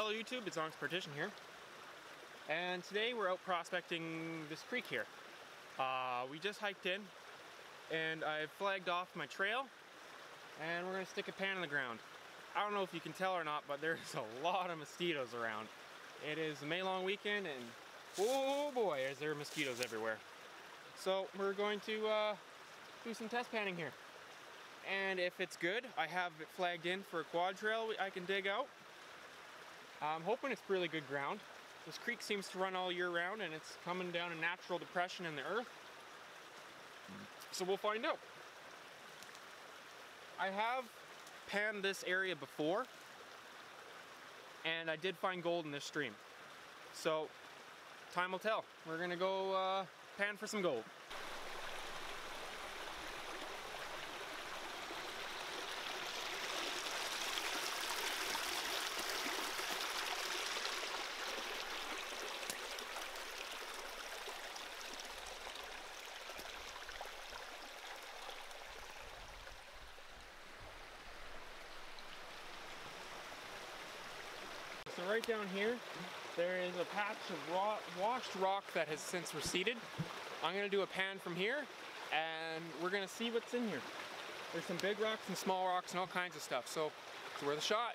Hello YouTube, it's Onyx Partition here. And today we're out prospecting this creek here. Uh, we just hiked in and I've flagged off my trail and we're gonna stick a pan in the ground. I don't know if you can tell or not, but there's a lot of mosquitoes around. It is May long weekend and oh boy, is there mosquitoes everywhere. So we're going to uh, do some test panning here. And if it's good, I have it flagged in for a quad trail I can dig out. I'm hoping it's really good ground. This creek seems to run all year round and it's coming down a natural depression in the earth. So we'll find out. I have panned this area before and I did find gold in this stream. So time will tell. We're gonna go uh, pan for some gold. So right down here, there is a patch of washed rock that has since receded. I'm gonna do a pan from here, and we're gonna see what's in here. There's some big rocks and small rocks and all kinds of stuff, so it's worth a shot.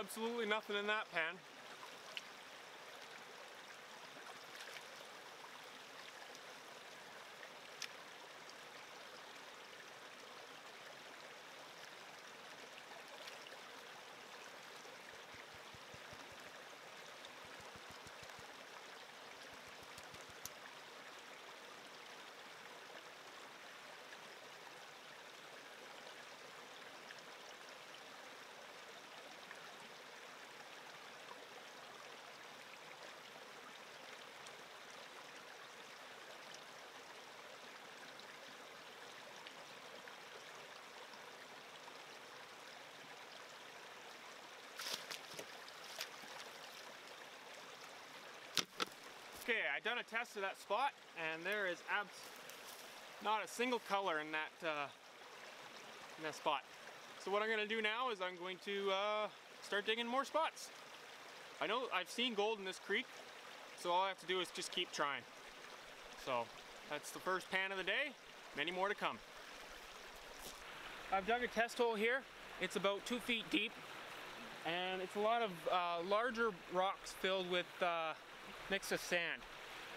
Absolutely nothing in that pan. Okay, I done a test of that spot, and there is abs not a single color in that uh, in that spot. So what I'm going to do now is I'm going to uh, start digging more spots. I know I've seen gold in this creek, so all I have to do is just keep trying. So that's the first pan of the day. Many more to come. I've dug a test hole here. It's about two feet deep, and it's a lot of uh, larger rocks filled with uh, mix of sand.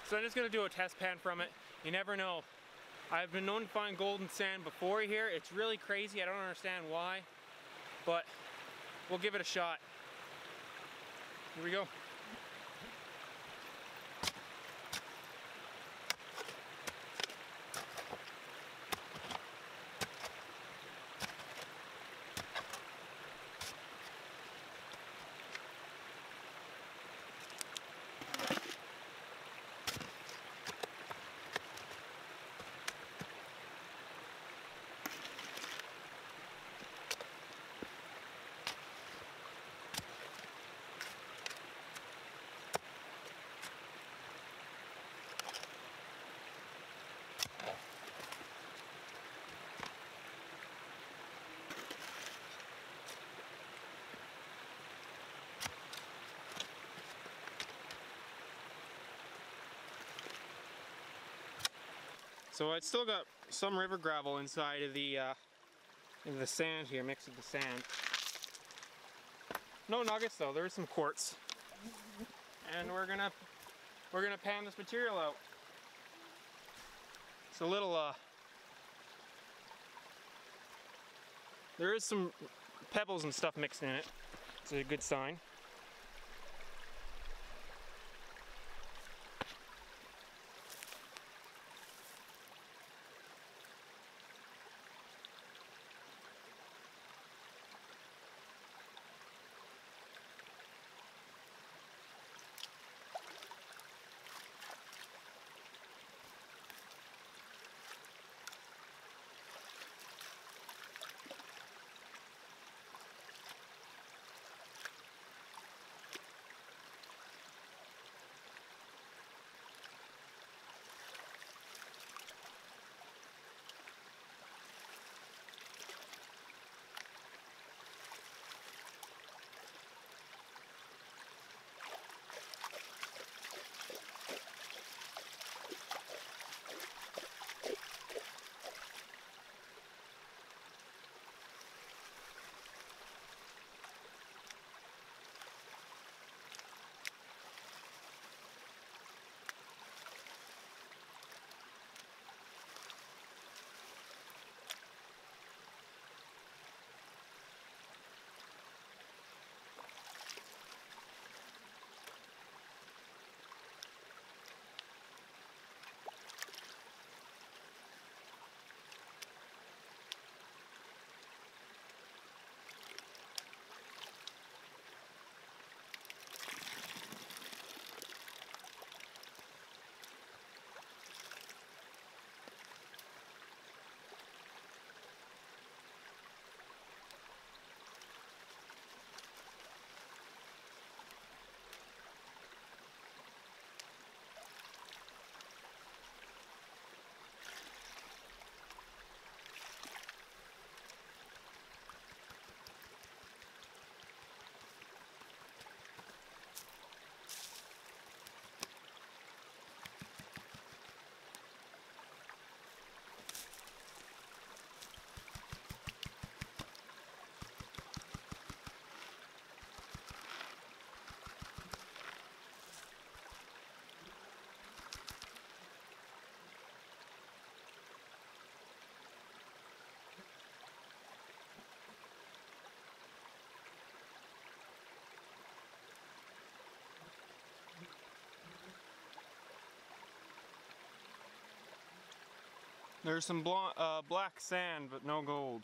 So I'm just gonna do a test pan from it. You never know. I've been known to find golden sand before here. It's really crazy. I don't understand why, but we'll give it a shot. Here we go. So it's still got some river gravel inside of the uh, in the sand here, mixed with the sand. No nuggets though, there's some quartz. And we're gonna we're gonna pan this material out. It's a little uh there is some pebbles and stuff mixed in it. It's a good sign. There's some uh, black sand, but no gold.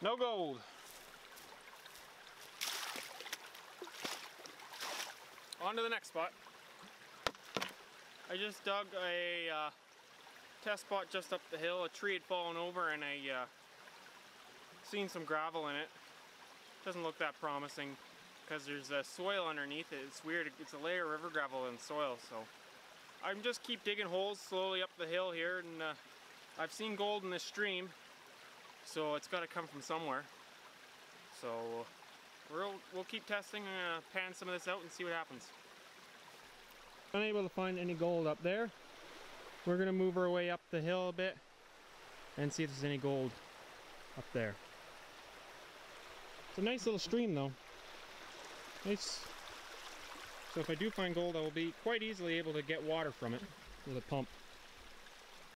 No gold. On to the next spot. I just dug a uh, test spot just up the hill. A tree had fallen over and I uh, seen some gravel in it. Doesn't look that promising. because there's uh, soil underneath it. It's weird. It's a layer of river gravel and soil. So I'm just keep digging holes slowly up the hill here, and uh, I've seen gold in this stream, so it's got to come from somewhere. So we'll we'll keep testing, uh, pan some of this out, and see what happens. Unable to find any gold up there. We're gonna move our way up the hill a bit and see if there's any gold up there. It's a nice little stream though. Nice. So if I do find gold, I will be quite easily able to get water from it with a pump.